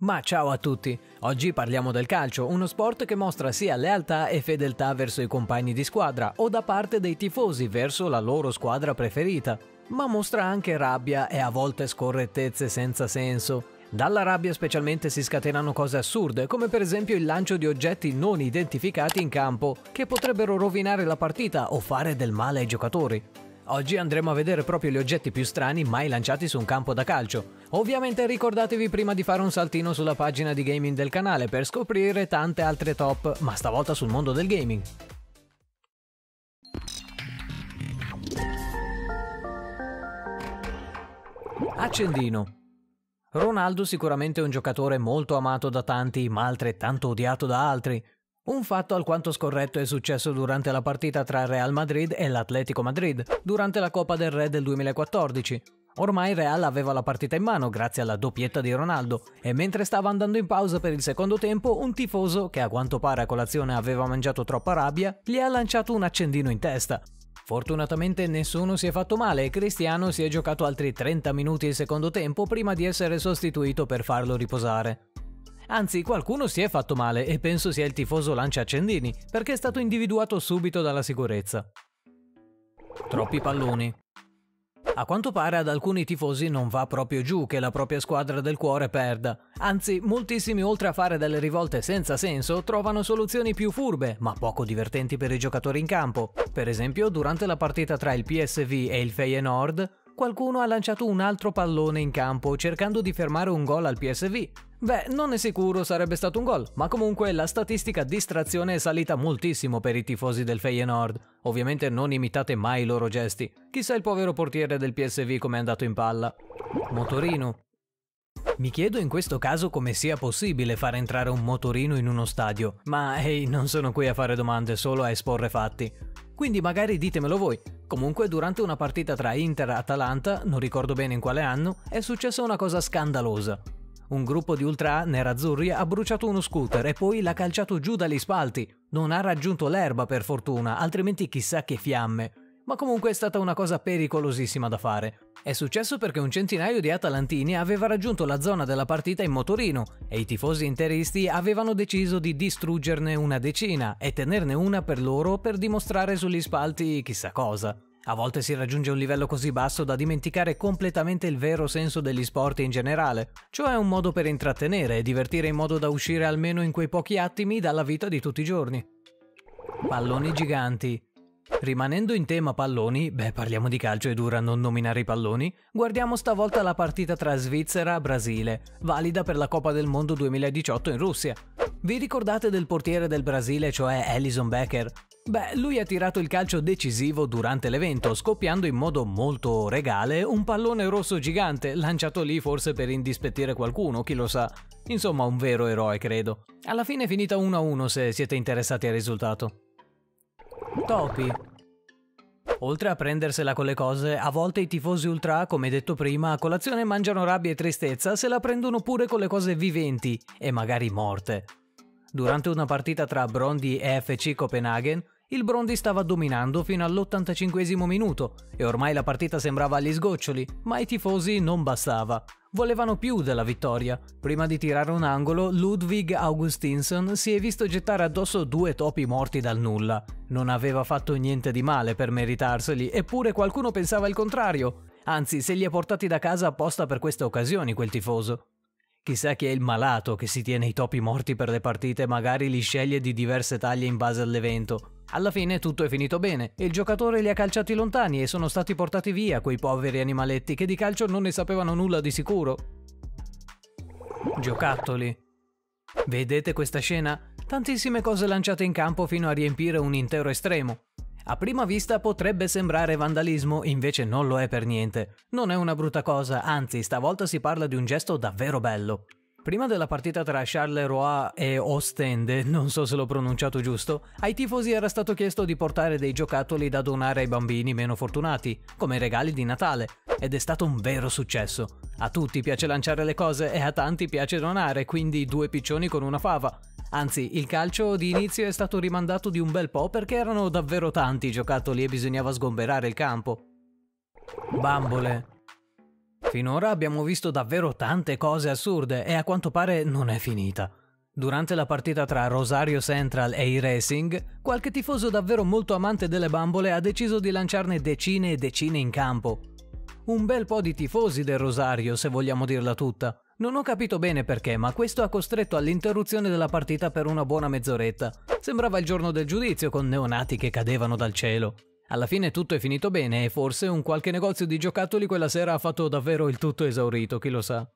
Ma ciao a tutti! Oggi parliamo del calcio, uno sport che mostra sia lealtà e fedeltà verso i compagni di squadra o da parte dei tifosi verso la loro squadra preferita, ma mostra anche rabbia e a volte scorrettezze senza senso. Dalla rabbia specialmente si scatenano cose assurde, come per esempio il lancio di oggetti non identificati in campo, che potrebbero rovinare la partita o fare del male ai giocatori. Oggi andremo a vedere proprio gli oggetti più strani mai lanciati su un campo da calcio. Ovviamente ricordatevi prima di fare un saltino sulla pagina di gaming del canale per scoprire tante altre top, ma stavolta sul mondo del gaming. Accendino. Ronaldo sicuramente è un giocatore molto amato da tanti, ma altrettanto odiato da altri. Un fatto alquanto scorretto è successo durante la partita tra Real Madrid e l'Atletico Madrid, durante la Coppa del Re del 2014. Ormai Real aveva la partita in mano grazie alla doppietta di Ronaldo e mentre stava andando in pausa per il secondo tempo, un tifoso, che a quanto pare a colazione aveva mangiato troppa rabbia, gli ha lanciato un accendino in testa. Fortunatamente nessuno si è fatto male e Cristiano si è giocato altri 30 minuti il secondo tempo prima di essere sostituito per farlo riposare. Anzi, qualcuno si è fatto male e penso sia il tifoso Lancia Accendini, perché è stato individuato subito dalla sicurezza. Troppi palloni. A quanto pare ad alcuni tifosi non va proprio giù che la propria squadra del cuore perda. Anzi, moltissimi oltre a fare delle rivolte senza senso, trovano soluzioni più furbe, ma poco divertenti per i giocatori in campo. Per esempio, durante la partita tra il PSV e il Feyenoord, qualcuno ha lanciato un altro pallone in campo cercando di fermare un gol al PSV. Beh, non è sicuro sarebbe stato un gol, ma comunque la statistica distrazione è salita moltissimo per i tifosi del Feyenoord. Ovviamente non imitate mai i loro gesti. Chissà il povero portiere del PSV come è andato in palla. Motorino. Mi chiedo in questo caso come sia possibile far entrare un motorino in uno stadio, ma ehi, non sono qui a fare domande, solo a esporre fatti. Quindi magari ditemelo voi. Comunque durante una partita tra Inter e Atalanta, non ricordo bene in quale anno, è successa una cosa scandalosa. Un gruppo di ultra nerazzurri ha bruciato uno scooter e poi l'ha calciato giù dagli spalti. Non ha raggiunto l'erba per fortuna, altrimenti chissà che fiamme. Ma comunque è stata una cosa pericolosissima da fare. È successo perché un centinaio di atalantini aveva raggiunto la zona della partita in motorino e i tifosi interisti avevano deciso di distruggerne una decina e tenerne una per loro per dimostrare sugli spalti chissà cosa. A volte si raggiunge un livello così basso da dimenticare completamente il vero senso degli sport in generale, cioè un modo per intrattenere e divertire in modo da uscire almeno in quei pochi attimi dalla vita di tutti i giorni. Palloni giganti. Rimanendo in tema palloni, beh parliamo di calcio e dura non nominare i palloni, guardiamo stavolta la partita tra Svizzera e Brasile, valida per la Coppa del Mondo 2018 in Russia. Vi ricordate del portiere del Brasile, cioè Alison Becker? Beh, lui ha tirato il calcio decisivo durante l'evento, scoppiando in modo molto regale un pallone rosso gigante, lanciato lì forse per indispettire qualcuno, chi lo sa. Insomma, un vero eroe, credo. Alla fine è finita 1-1 se siete interessati al risultato. Topi. Oltre a prendersela con le cose, a volte i tifosi ultra, come detto prima, a colazione mangiano rabbia e tristezza, se la prendono pure con le cose viventi e magari morte. Durante una partita tra Brondi e FC Copenaghen, il Brondi stava dominando fino all'85 minuto e ormai la partita sembrava agli sgoccioli, ma ai tifosi non bastava. Volevano più della vittoria. Prima di tirare un angolo, Ludwig Augustinsson si è visto gettare addosso due topi morti dal nulla. Non aveva fatto niente di male per meritarseli, eppure qualcuno pensava il contrario. Anzi, se li ha portati da casa apposta per queste occasioni quel tifoso. Chissà chi è il malato che si tiene i topi morti per le partite e magari li sceglie di diverse taglie in base all'evento. Alla fine tutto è finito bene, il giocatore li ha calciati lontani e sono stati portati via quei poveri animaletti che di calcio non ne sapevano nulla di sicuro. Giocattoli. Vedete questa scena? Tantissime cose lanciate in campo fino a riempire un intero estremo. A prima vista potrebbe sembrare vandalismo, invece non lo è per niente. Non è una brutta cosa, anzi stavolta si parla di un gesto davvero bello. Prima della partita tra Charleroi e Ostende, non so se l'ho pronunciato giusto, ai tifosi era stato chiesto di portare dei giocattoli da donare ai bambini meno fortunati, come regali di Natale, ed è stato un vero successo. A tutti piace lanciare le cose e a tanti piace donare, quindi due piccioni con una fava. Anzi, il calcio di inizio è stato rimandato di un bel po' perché erano davvero tanti i giocattoli e bisognava sgomberare il campo. Bambole. Finora abbiamo visto davvero tante cose assurde e a quanto pare non è finita. Durante la partita tra Rosario Central e i Racing, qualche tifoso davvero molto amante delle bambole ha deciso di lanciarne decine e decine in campo. Un bel po' di tifosi del Rosario, se vogliamo dirla tutta. Non ho capito bene perché, ma questo ha costretto all'interruzione della partita per una buona mezz'oretta. Sembrava il giorno del giudizio con neonati che cadevano dal cielo. Alla fine tutto è finito bene e forse un qualche negozio di giocattoli quella sera ha fatto davvero il tutto esaurito, chi lo sa.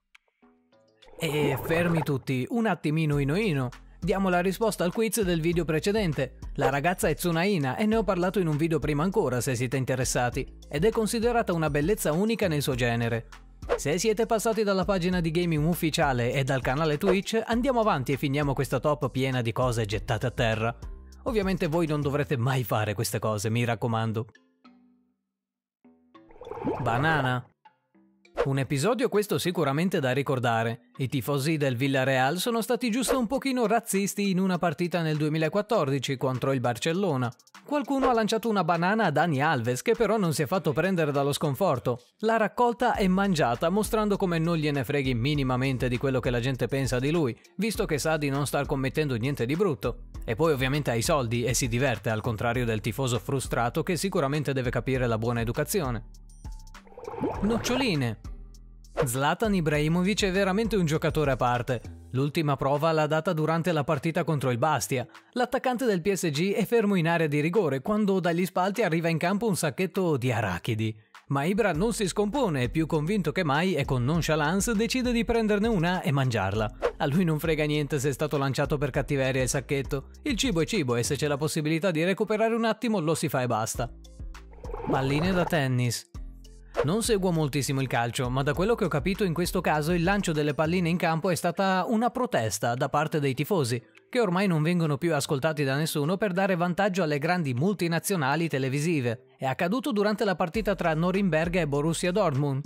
E fermi tutti, un attimino ino ino. Diamo la risposta al quiz del video precedente. La ragazza è Tsunaina e ne ho parlato in un video prima ancora se siete interessati, ed è considerata una bellezza unica nel suo genere. Se siete passati dalla pagina di gaming ufficiale e dal canale Twitch, andiamo avanti e finiamo questa top piena di cose gettate a terra. Ovviamente voi non dovrete mai fare queste cose, mi raccomando. Banana. Un episodio questo sicuramente da ricordare. I tifosi del Villarreal sono stati giusto un pochino razzisti in una partita nel 2014 contro il Barcellona. Qualcuno ha lanciato una banana a Dani Alves che però non si è fatto prendere dallo sconforto. L'ha raccolta e mangiata mostrando come non gliene freghi minimamente di quello che la gente pensa di lui, visto che sa di non star commettendo niente di brutto. E poi ovviamente ha i soldi e si diverte al contrario del tifoso frustrato che sicuramente deve capire la buona educazione. Noccioline. Zlatan Ibrahimovic è veramente un giocatore a parte. L'ultima prova l'ha data durante la partita contro il Bastia. L'attaccante del PSG è fermo in area di rigore quando dagli spalti arriva in campo un sacchetto di arachidi. Ma Ibra non si scompone e più convinto che mai e con nonchalance decide di prenderne una e mangiarla. A lui non frega niente se è stato lanciato per cattiveria il sacchetto. Il cibo è cibo e se c'è la possibilità di recuperare un attimo lo si fa e basta. Palline da tennis. Non seguo moltissimo il calcio, ma da quello che ho capito in questo caso il lancio delle palline in campo è stata una protesta da parte dei tifosi, che ormai non vengono più ascoltati da nessuno per dare vantaggio alle grandi multinazionali televisive. È accaduto durante la partita tra Norimberga e Borussia Dortmund.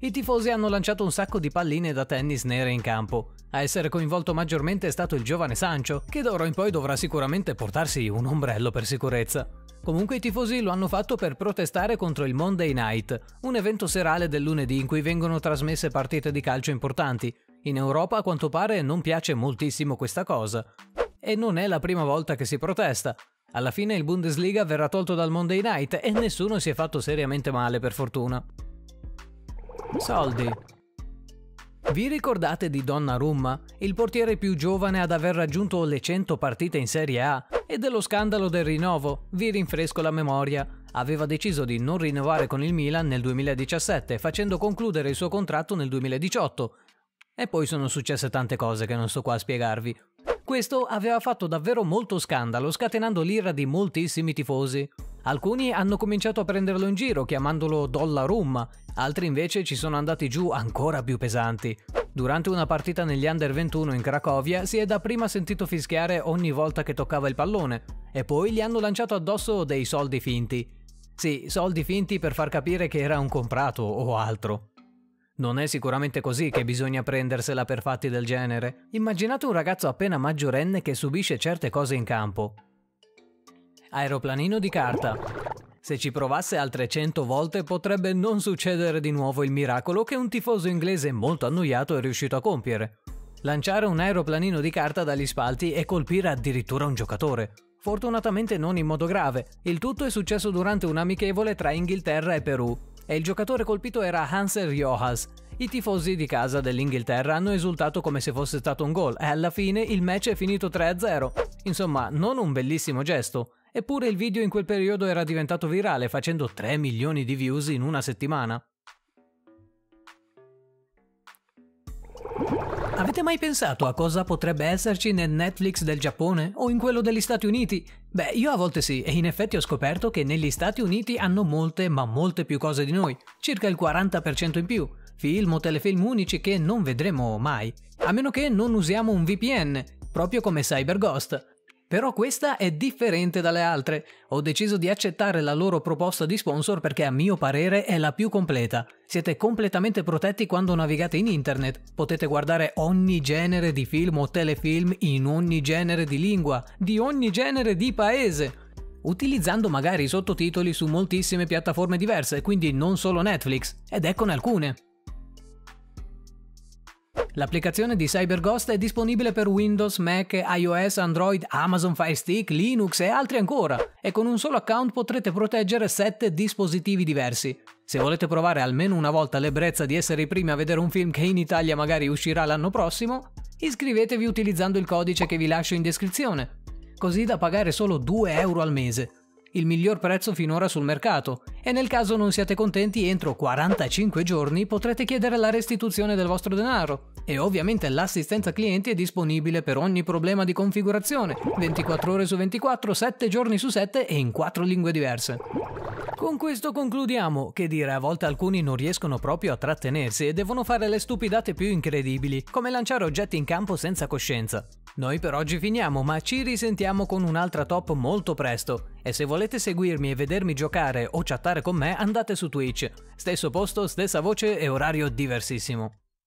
I tifosi hanno lanciato un sacco di palline da tennis nere in campo. A essere coinvolto maggiormente è stato il giovane Sancho, che d'ora in poi dovrà sicuramente portarsi un ombrello per sicurezza. Comunque i tifosi lo hanno fatto per protestare contro il Monday Night, un evento serale del lunedì in cui vengono trasmesse partite di calcio importanti. In Europa a quanto pare non piace moltissimo questa cosa. E non è la prima volta che si protesta. Alla fine il Bundesliga verrà tolto dal Monday Night e nessuno si è fatto seriamente male per fortuna. Soldi. Vi ricordate di Donnarumma, il portiere più giovane ad aver raggiunto le 100 partite in Serie A e dello scandalo del rinnovo? Vi rinfresco la memoria. Aveva deciso di non rinnovare con il Milan nel 2017, facendo concludere il suo contratto nel 2018. E poi sono successe tante cose che non sto qua a spiegarvi. Questo aveva fatto davvero molto scandalo, scatenando l'ira di moltissimi tifosi. Alcuni hanno cominciato a prenderlo in giro chiamandolo Dollarum, altri invece ci sono andati giù ancora più pesanti. Durante una partita negli Under 21 in Cracovia si è dapprima sentito fischiare ogni volta che toccava il pallone e poi gli hanno lanciato addosso dei soldi finti. Sì, soldi finti per far capire che era un comprato o altro. Non è sicuramente così che bisogna prendersela per fatti del genere. Immaginate un ragazzo appena maggiorenne che subisce certe cose in campo. Aeroplanino di carta. Se ci provasse altre 100 volte potrebbe non succedere di nuovo il miracolo che un tifoso inglese molto annoiato è riuscito a compiere. Lanciare un aeroplanino di carta dagli spalti e colpire addirittura un giocatore. Fortunatamente non in modo grave, il tutto è successo durante un amichevole tra Inghilterra e Perù e il giocatore colpito era Hansel Riojas. I tifosi di casa dell'Inghilterra hanno esultato come se fosse stato un gol e alla fine il match è finito 3-0. Insomma, non un bellissimo gesto, Eppure il video in quel periodo era diventato virale, facendo 3 milioni di views in una settimana. Avete mai pensato a cosa potrebbe esserci nel Netflix del Giappone o in quello degli Stati Uniti? Beh, io a volte sì, e in effetti ho scoperto che negli Stati Uniti hanno molte, ma molte più cose di noi, circa il 40% in più, film o telefilm unici che non vedremo mai, a meno che non usiamo un VPN, proprio come CyberGhost, però questa è differente dalle altre. Ho deciso di accettare la loro proposta di sponsor perché a mio parere è la più completa. Siete completamente protetti quando navigate in internet. Potete guardare ogni genere di film o telefilm in ogni genere di lingua, di ogni genere di paese utilizzando magari sottotitoli su moltissime piattaforme diverse, quindi non solo Netflix, ed eccone alcune. L'applicazione di CyberGhost è disponibile per Windows, Mac, iOS, Android, Amazon Fire Stick, Linux e altri ancora. E con un solo account potrete proteggere 7 dispositivi diversi. Se volete provare almeno una volta l'ebbrezza di essere i primi a vedere un film che in Italia magari uscirà l'anno prossimo, iscrivetevi utilizzando il codice che vi lascio in descrizione, così da pagare solo 2 euro al mese, il miglior prezzo finora sul mercato, e nel caso non siate contenti entro 45 giorni potrete chiedere la restituzione del vostro denaro. E ovviamente l'assistenza clienti è disponibile per ogni problema di configurazione, 24 ore su 24, 7 giorni su 7 e in 4 lingue diverse. Con questo concludiamo, che dire, a volte alcuni non riescono proprio a trattenersi e devono fare le stupidate più incredibili, come lanciare oggetti in campo senza coscienza. Noi per oggi finiamo, ma ci risentiamo con un'altra top molto presto. E se volete seguirmi e vedermi giocare o chattare con me, andate su Twitch. Stesso posto, stessa voce e orario diversissimo.